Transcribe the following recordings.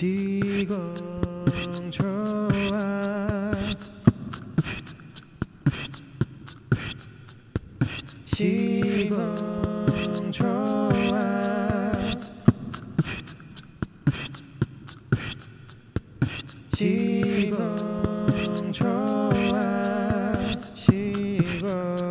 시공 좋아 시공 좋아 시공 좋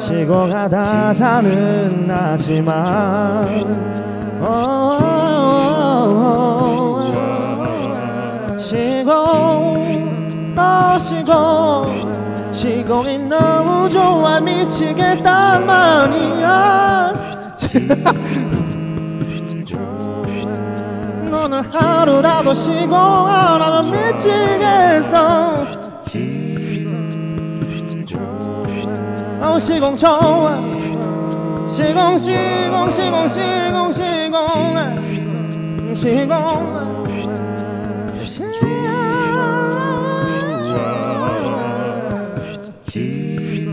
시공하다 자는 나지만 어, 시공 너 시공 시공이 너무 좋아 미치겠단 말이야. 너는 하루라도 시공하라면 미치겠어. 어 시공 좋아. 시공 시공 시공 시공 시공. 시공 Cheers.